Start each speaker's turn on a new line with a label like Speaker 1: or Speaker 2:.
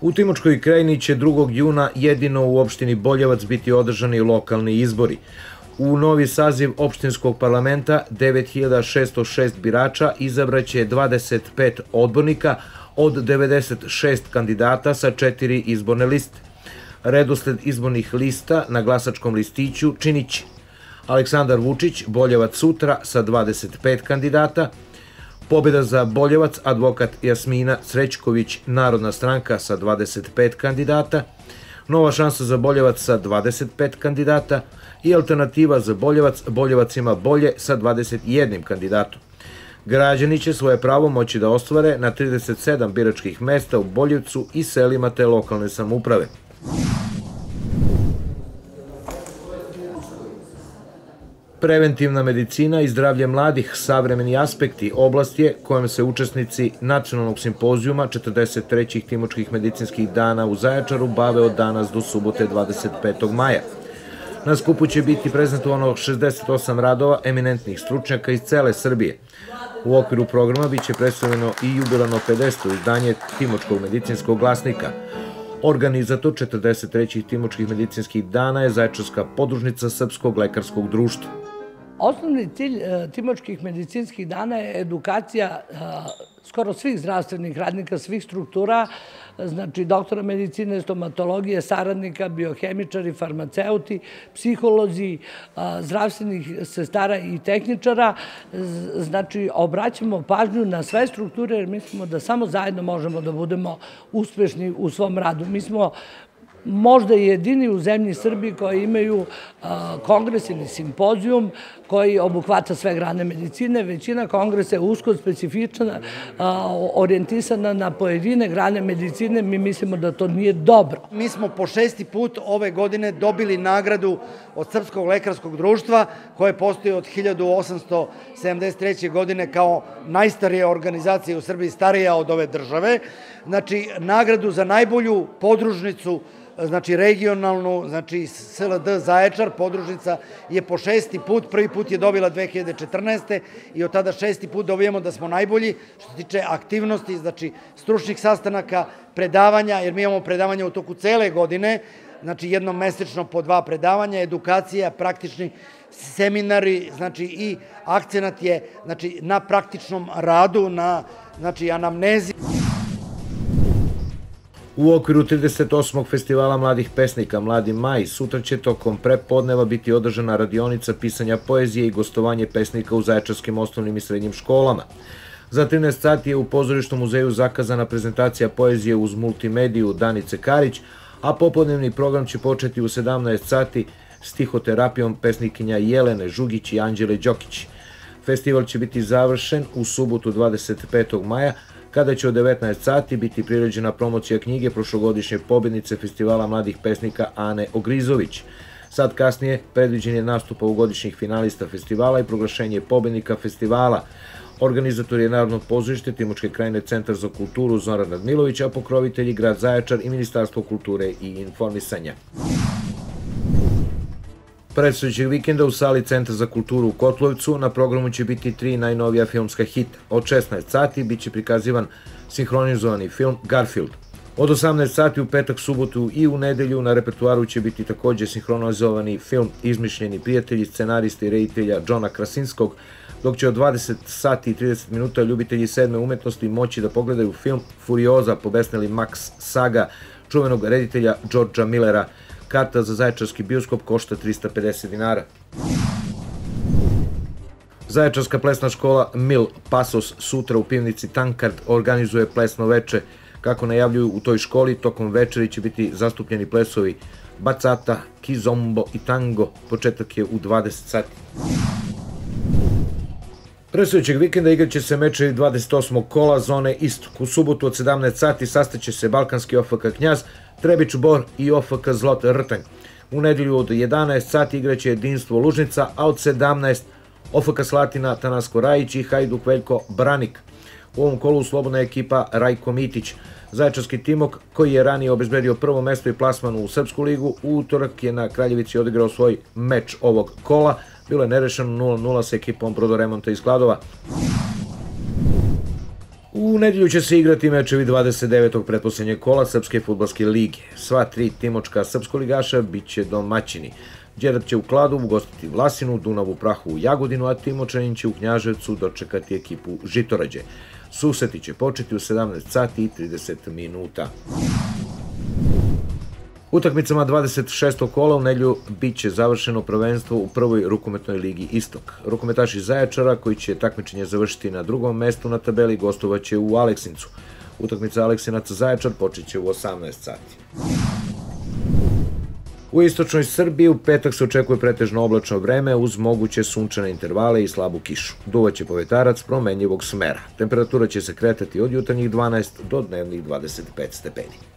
Speaker 1: U Timočkoj krajini će 2. juna jedino u opštini Boljevac biti održani lokalni izbori. U novi saziv opštinskog parlamenta 9606 birača izabraće 25 odbornika od 96 kandidata sa četiri izborne liste. Redosled izbornih lista na glasačkom listiću činit će Aleksandar Vučić, Boljevac sutra sa 25 kandidata, Pobjeda za Boljevac, advokat Jasmina Srećković, Narodna stranka sa 25 kandidata, Nova šansa za Boljevac sa 25 kandidata i alternativa za Boljevac, Boljevac ima bolje sa 21 kandidatom. Građani će svoje pravo moći da ostvare na 37 biračkih mesta u Boljevcu i selima te lokalne samuprave. Preventivna medicina i zdravlje mladih, savremeni aspekti, oblast je kojom se učesnici nacionalnog simpozijuma 43. timočkih medicinskih dana u Zaječaru bave od danas do subote 25. maja. Na skupu će biti prezentovano 68 radova eminentnih stručnjaka iz cele Srbije. U okviru programa biće predstavljeno i jubilano 50. izdanje Timočkog medicinskog glasnika. Organizator 43. Timočkih medicinskih dana je Zaječarska podružnica Srpskog lekarskog društva.
Speaker 2: Osnovni cilj e, Timočkih medicinskih dana je edukacija e, skoro svih zdravstvenih radnika, svih struktura, znači doktora medicine, stomatologije, saradnika, biohemičari, farmaceuti, psiholozi, e, zdravstvenih sestara i tehničara. Znači, obraćamo pažnju na sve strukture jer mislimo da samo zajedno možemo da budemo uspešni u svom radu. Mi smo možda jedini u zemlji Srbiji koji imaju kongres ili simpozijum koji obuhvata sve grane medicine. Većina kongresa je usko specifična, orijentisana na pojedine grane medicine. Mi mislimo da to nije dobro.
Speaker 3: Mi smo po šesti put ove godine dobili nagradu od Srpskog lekarskog društva koje postoji od 1873. godine kao najstarija organizacija u Srbiji, starija od ove države. Znači, nagradu za najbolju podružnicu znači regionalnu, znači SLD Zaječar, podružnica je po šesti put, prvi put je dobila 2014. i od tada šesti put dobijamo da smo najbolji što se tiče aktivnosti, znači stručnih sastanaka, predavanja, jer mi imamo predavanja u toku cele godine, znači jednom mesečno po dva predavanja, edukacija, praktični seminari, znači i akcenat je znači, na praktičnom radu, na znači, anamnezi.
Speaker 1: U okviru 38. festivala mladih pesnika Mladi maj sutra će tokom prepodneva biti održana radionica pisanja poezije i gostovanje pesnika u Zaječarskim osnovnim i srednjim školama. Za 13 sati je u pozorišnom muzeju zakazana prezentacija poezije uz multimediju Danice Karić, a popodnevni program će početi u 17 sati stihoterapijom pesnikinja Jelene Žugić i Anđele Đokić. Festival će biti završen u subotu 25. maja, kada će od 19 sati biti priređena promocija knjige prošlogodišnje pobednice festivala mladih pesnika Ane Ogrizović. Sad kasnije predviđen je nastup ovogodišnjih finalista festivala i proglašenje pobednika festivala. Organizator je Narodno pozorište Timočke krajine Centar za kulturu Zoran Radmilović, a pokrovitelji Grad Zaječar i Ministarstvo kulture i informisanja. Predstojećeg vikenda u sali Centra za kulturu u Kotlovcu na programu će biti tri najnovija filmska hita. Od 16 sati biće prikazivan sinhronizovani film Garfield. Od 18 sati u petak, subotu i u nedelju na repertuaru će biti takođe sinhronizovani film Izmišljeni prijatelji scenarista i reditelja Johna Krasinskog, dok će od 20 sati i 30 minuta ljubitelji sedme umetnosti moći da pogledaju film Furioza po besneli Max Saga, čuvenog reditelja Georgea Millera, Karta za zaječarski bioskop košta 350 dinara. Zaječarska plesna škola Mil Pasos sutra u pivnici Tankard organizuje plesno veče. Kako najavljuju u toj školi, tokom večeri će biti zastupljeni plesovi bacata, kizombo i tango. Početak je u 20 sati. Predstojećeg vikenda igraće se mečevi 28. kola zone Istok. U subotu od 17 sati sastaće se Balkanski OFK Knjaz, Trebić Bor i OFK Zlot Rtanj. U nedelju od 11 sati igraće jedinstvo Lužnica, a od 17 OFK Slatina Tanasko Rajić i Hajduk Veljko Branik. U ovom kolu slobodna ekipa Rajko Mitić. Zaječarski timok koji je ranije obezbedio prvo mesto i plasman u Srpsku ligu, u utorak je na Kraljevici odigrao svoj meč ovog kola, bilo je nerešeno 0-0 sa ekipom Brodoremonta iz Kladova. U nedjelju će se igrati mečevi 29. pretposlednjeg kola Srpske futbalske lige. Sva tri timočka srpskoligaša bit će domaćini. Đerad će u Kladu ugostiti Vlasinu, Dunavu Prahu u Jagodinu, a Timočanin će u Knjaževcu dočekati ekipu Žitorađe. Suseti će početi u 17 sati i 30 minuta. Utakmicama 26. kola u nedlju bit će završeno prvenstvo u prvoj rukometnoj ligi Istok. Rukometaši Zaječara, koji će takmičenje završiti na drugom mestu na tabeli, gostovaće u Aleksincu. Utakmica Aleksinac Zaječar počeće u 18 sati. U istočnoj Srbiji u petak se očekuje pretežno oblačno vreme uz moguće sunčane intervale i slabu kišu. Duvaće povetarac promenjivog smera. Temperatura će se kretati od jutarnjih 12 do dnevnih 25 stepeni.